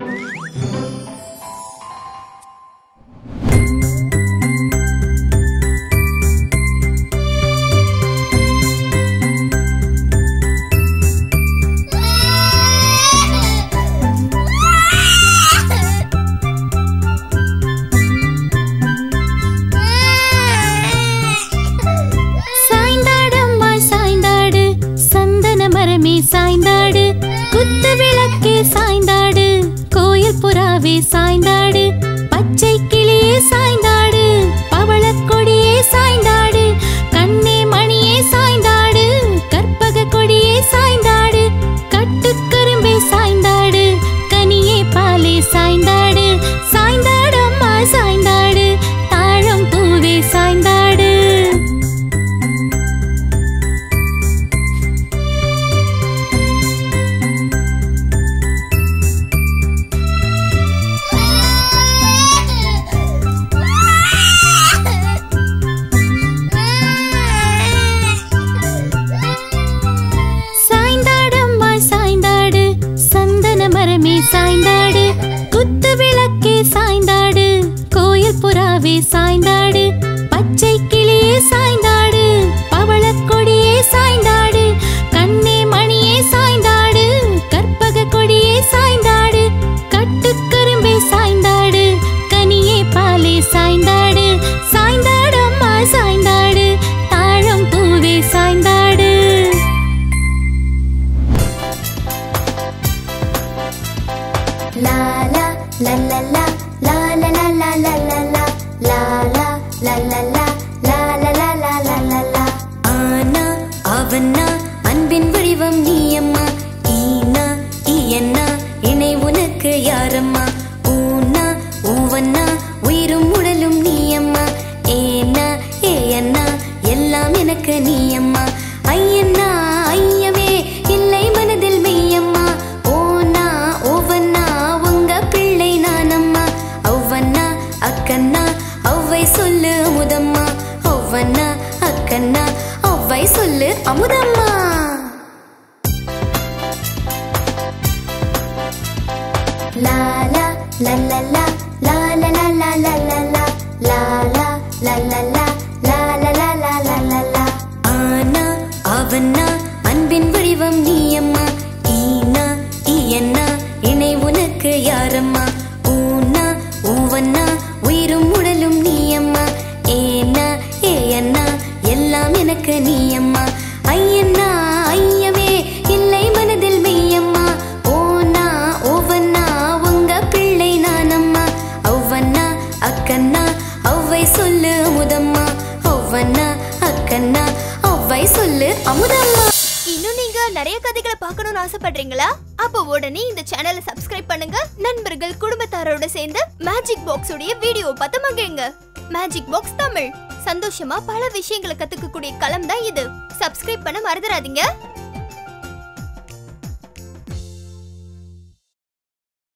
you நிலாவே சாய்ந்தாடு. பச்சை கிளியே சாய்ந்தாடு. பவளக்கொடியே சாய்ந்தாடு. கண்ணே மணியே சாய்ந்தாடு. கற்பக கொடியே சாய்ந்தாடு. கட்டுக்கரும்பே சாய்ந்தாடு. கனியே பாலே சாய்ந்தாடு. சாய்ந்தாடு அம்மா சாய்ந்தாடு. தாழம் தூவே சாய்ந்தாடு. la la la la la la la யாரம்மா? ஊனா ஊவன்னா உயிரும் உடலும் நீயம்மா. ஏனா ஏயன்னா எல்லாம் எனக்கு நீயம்மா. ஐயன்னா ஐயவே இல்லை மனதில் மெய்யம்மா. ஓனா ஓவன்னா உங்க பிள்ளை நானம்மா. ஒவ்வொன்னா அக்கன்னா சொல்லு அமுதம்மா ஒவ்வொன்னா அக்கண்ணா ஒவ்வை சொல்லு அமுதம்மா ஆனா அவனா எனக்கு நீ அம்மா ஐயன்னா ஐயவே இல்லை மனதில் மெய்யம்மா. ஓனா ஓவன்னா உங்க பிள்ளை நானம்மா. ஒவ்வண்ணா அக்கண்ணா ஒவ்வை சொல்லு அமுதம்மா. ஒவ்வண்ணா அக்கண்ணா ஒவ்வை சொல்லு அமுதம்மா. இன்னும் நீங்க நிறைய கதைகளை பார்க்கணும்னு ஆசைப்படுறீங்களா? அப்போ உடனே இந்த சேனலை சப்ஸ்கிரைப் பண்ணுங்க. நண்பர்கள் குடும்பத்தாரோட சேர்ந்து மேஜிக் பாக்ஸ் உடைய வீடியோ பார்த்து மகிழுங்க. Magic box Tamil. சந்தோஷமா பல விஷயங்களை கத்துக்கக்கூடிய களம் தான் இது. சப்ஸ்கிரைப் பண்ண மறந்துடாதீங்க